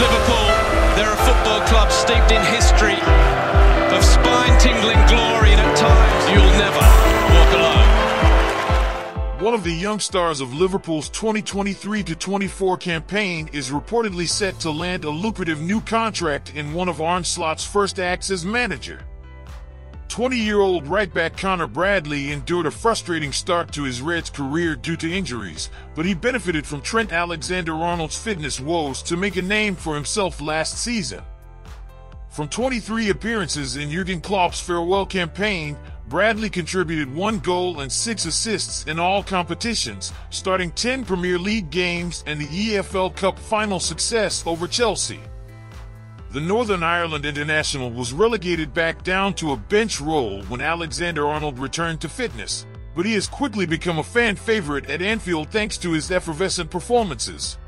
Liverpool, they're a football club steeped in history of spine-tingling glory and at times you'll never walk alone. One of the young stars of Liverpool's 2023-24 campaign is reportedly set to land a lucrative new contract in one of Arne Slot's first acts as manager. 20-year-old right-back Conor Bradley endured a frustrating start to his Reds career due to injuries, but he benefited from Trent Alexander-Arnold's fitness woes to make a name for himself last season. From 23 appearances in Jurgen Klopp's farewell campaign, Bradley contributed one goal and six assists in all competitions, starting 10 Premier League games and the EFL Cup final success over Chelsea. The Northern Ireland international was relegated back down to a bench role when Alexander Arnold returned to fitness, but he has quickly become a fan favorite at Anfield thanks to his effervescent performances.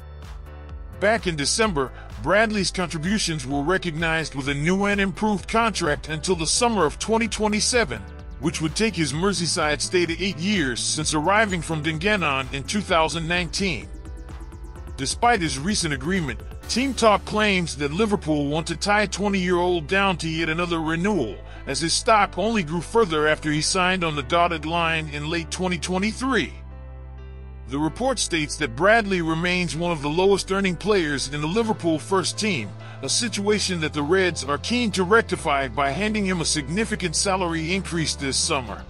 Back in December, Bradley's contributions were recognized with a new and improved contract until the summer of 2027, which would take his Merseyside stay to eight years since arriving from Dungannon in 2019. Despite his recent agreement, Team Talk claims that Liverpool want to tie 20-year-old down to yet another renewal, as his stock only grew further after he signed on the dotted line in late 2023. The report states that Bradley remains one of the lowest earning players in the Liverpool first team, a situation that the Reds are keen to rectify by handing him a significant salary increase this summer.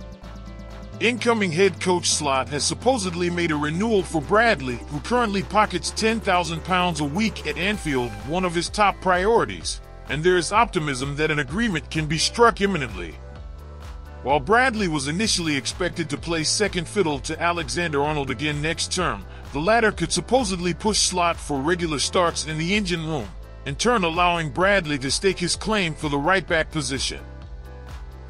Incoming head coach Slot has supposedly made a renewal for Bradley, who currently pockets £10,000 a week at Anfield, one of his top priorities, and there is optimism that an agreement can be struck imminently. While Bradley was initially expected to play second fiddle to Alexander Arnold again next term, the latter could supposedly push Slot for regular starts in the engine room, in turn allowing Bradley to stake his claim for the right back position.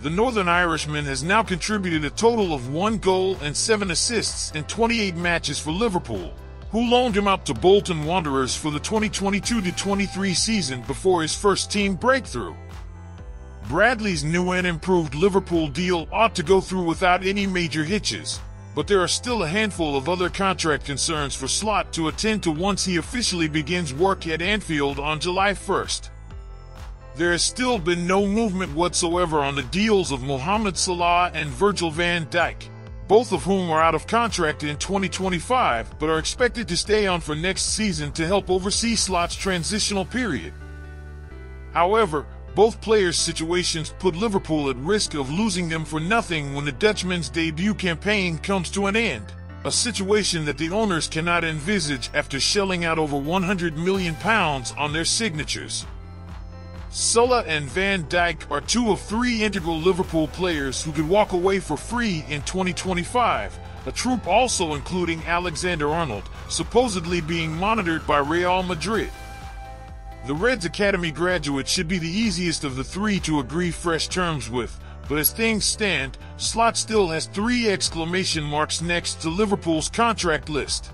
The Northern Irishman has now contributed a total of one goal and seven assists in 28 matches for Liverpool, who loaned him out to Bolton Wanderers for the 2022-23 season before his first team breakthrough. Bradley's new and improved Liverpool deal ought to go through without any major hitches, but there are still a handful of other contract concerns for Slot to attend to once he officially begins work at Anfield on July 1st. There has still been no movement whatsoever on the deals of Mohamed Salah and Virgil van Dijk, both of whom are out of contract in 2025 but are expected to stay on for next season to help oversee Slot's transitional period. However, both players' situations put Liverpool at risk of losing them for nothing when the Dutchman's debut campaign comes to an end, a situation that the owners cannot envisage after shelling out over 100 million pounds on their signatures. Salah and Van Dijk are two of three integral Liverpool players who could walk away for free in 2025, a troop also including Alexander Arnold, supposedly being monitored by Real Madrid. The Reds Academy graduate should be the easiest of the three to agree fresh terms with, but as things stand, Slot still has three exclamation marks next to Liverpool's contract list.